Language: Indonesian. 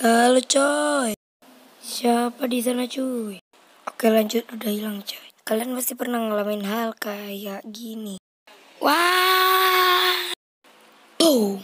Eh, Halo coy. Siapa di sana cuy? Oke lanjut udah hilang coy. Kalian pasti pernah ngalamin hal kayak gini. Wah. Boom.